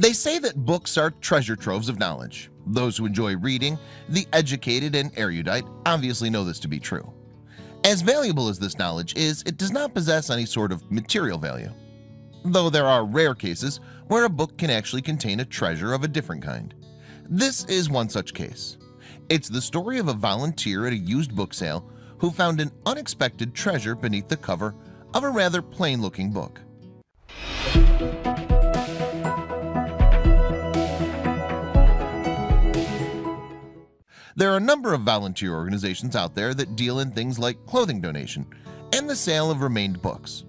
They say that books are treasure troves of knowledge. Those who enjoy reading, the educated and erudite, obviously know this to be true. As valuable as this knowledge is, it does not possess any sort of material value. Though there are rare cases where a book can actually contain a treasure of a different kind. This is one such case. It's the story of a volunteer at a used book sale who found an unexpected treasure beneath the cover of a rather plain-looking book. There are a number of volunteer organizations out there that deal in things like clothing donation and the sale of remained books.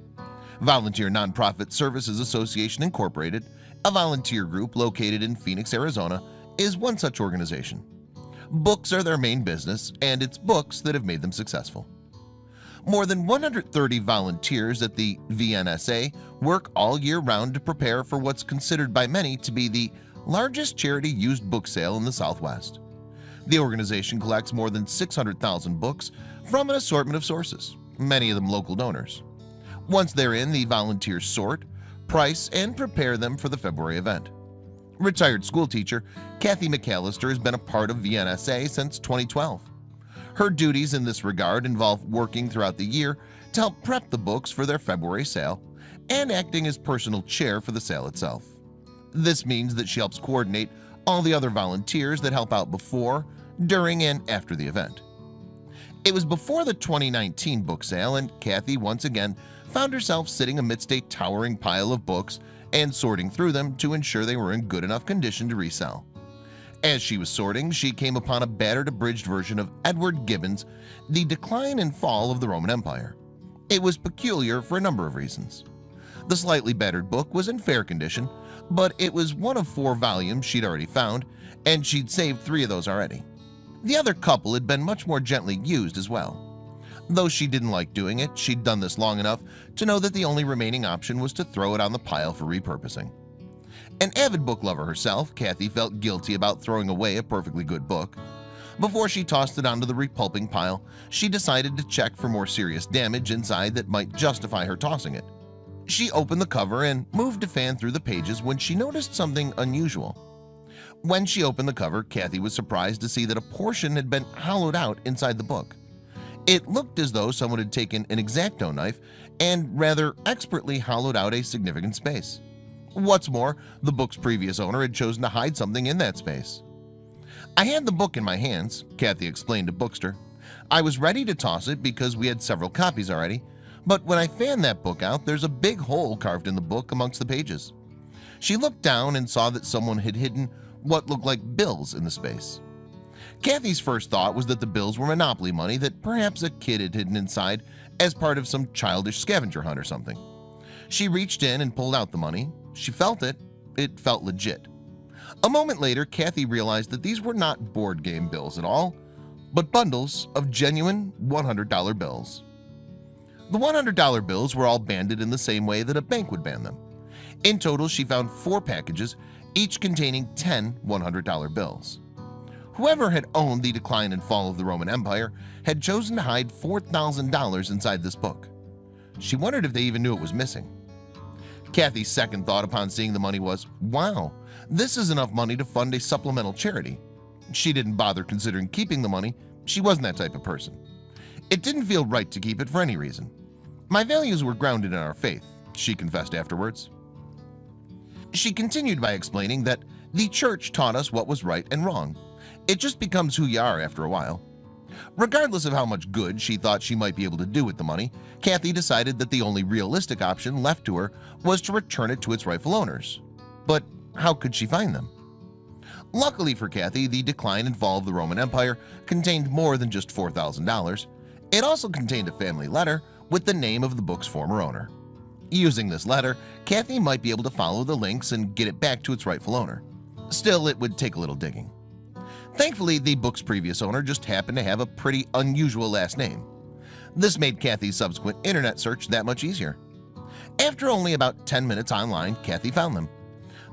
Volunteer Nonprofit Services Association Incorporated, a volunteer group located in Phoenix, Arizona, is one such organization. Books are their main business, and it's books that have made them successful. More than 130 volunteers at the VNSA work all year round to prepare for what's considered by many to be the largest charity used book sale in the Southwest. The organization collects more than 600,000 books from an assortment of sources, many of them local donors. Once they're in, the volunteers sort, price, and prepare them for the February event. Retired schoolteacher Kathy McAllister has been a part of VNSA since 2012. Her duties in this regard involve working throughout the year to help prep the books for their February sale and acting as personal chair for the sale itself. This means that she helps coordinate all the other volunteers that help out before, during, and after the event. It was before the 2019 book sale and Kathy once again found herself sitting amidst a towering pile of books and sorting through them to ensure they were in good enough condition to resell. As she was sorting, she came upon a battered abridged version of Edward Gibbon's The Decline and Fall of the Roman Empire. It was peculiar for a number of reasons. The slightly battered book was in fair condition, but it was one of four volumes she'd already found, and she'd saved three of those already. The other couple had been much more gently used as well. Though she didn't like doing it, she'd done this long enough to know that the only remaining option was to throw it on the pile for repurposing. An avid book lover herself, Kathy felt guilty about throwing away a perfectly good book. Before she tossed it onto the repulping pile, she decided to check for more serious damage inside that might justify her tossing it. She opened the cover and moved to fan through the pages when she noticed something unusual. When she opened the cover, Kathy was surprised to see that a portion had been hollowed out inside the book. It looked as though someone had taken an X-Acto knife and rather expertly hollowed out a significant space. What's more, the book's previous owner had chosen to hide something in that space. I had the book in my hands, Kathy explained to Bookster. I was ready to toss it because we had several copies already, but when I fanned that book out, there's a big hole carved in the book amongst the pages. She looked down and saw that someone had hidden what looked like bills in the space. Kathy's first thought was that the bills were Monopoly money that perhaps a kid had hidden inside as part of some childish scavenger hunt or something. She reached in and pulled out the money. She felt it. It felt legit. A moment later, Kathy realized that these were not board game bills at all, but bundles of genuine $100 bills. The $100 bills were all banded in the same way that a bank would band them. In total, she found four packages, each containing 10 $100 bills. Whoever had owned the decline and fall of the Roman Empire had chosen to hide $4,000 inside this book. She wondered if they even knew it was missing. Kathy's second thought upon seeing the money was, wow, this is enough money to fund a supplemental charity. She didn't bother considering keeping the money. She wasn't that type of person. It didn't feel right to keep it for any reason. My values were grounded in our faith, she confessed afterwards. She continued by explaining that the church taught us what was right and wrong. It just becomes who you are after a while. Regardless of how much good she thought she might be able to do with the money, Kathy decided that the only realistic option left to her was to return it to its rightful owners. But how could she find them? Luckily for Kathy, the decline of the Roman Empire contained more than just $4,000. It also contained a family letter with the name of the book's former owner. Using this letter, Kathy might be able to follow the links and get it back to its rightful owner. Still, it would take a little digging. Thankfully, the book's previous owner just happened to have a pretty unusual last name. This made Kathy's subsequent internet search that much easier. After only about 10 minutes online, Kathy found them.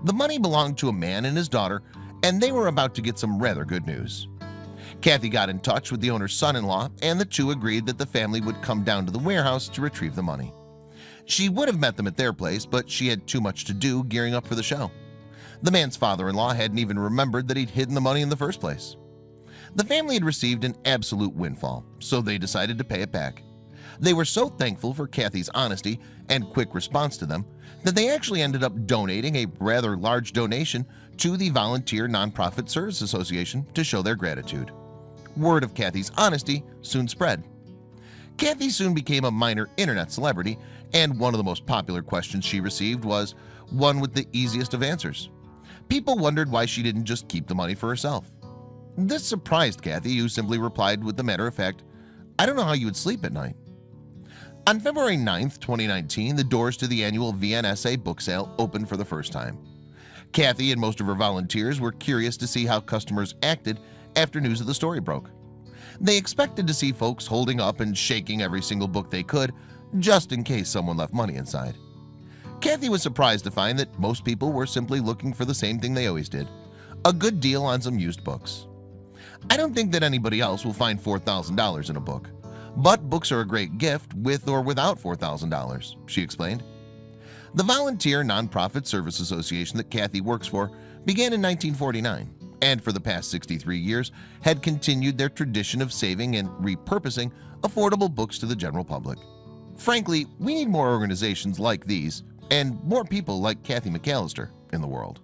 The money belonged to a man and his daughter, and they were about to get some rather good news. Kathy got in touch with the owner's son-in-law, and the two agreed that the family would come down to the warehouse to retrieve the money. She would have met them at their place, but she had too much to do gearing up for the show. The man's father-in-law hadn't even remembered that he'd hidden the money in the first place. The family had received an absolute windfall, so they decided to pay it back. They were so thankful for Kathy's honesty and quick response to them that they actually ended up donating a rather large donation to the Volunteer Nonprofit Service Association to show their gratitude. Word of Kathy's honesty soon spread. Kathy soon became a minor internet celebrity, and one of the most popular questions she received was one with the easiest of answers. People wondered why she didn't just keep the money for herself. This surprised Kathy, who simply replied with the matter of fact, I don't know how you would sleep at night. On February 9, 2019, the doors to the annual VNSA book sale opened for the first time. Kathy and most of her volunteers were curious to see how customers acted after news of the story broke. They expected to see folks holding up and shaking every single book they could, just in case someone left money inside. Kathy was surprised to find that most people were simply looking for the same thing they always did, a good deal on some used books. I don't think that anybody else will find $4,000 in a book, but books are a great gift with or without $4,000, she explained. The Volunteer Nonprofit Service Association that Kathy works for began in 1949 and for the past 63 years had continued their tradition of saving and repurposing affordable books to the general public. Frankly, we need more organizations like these and more people like Kathy McAllister in the world.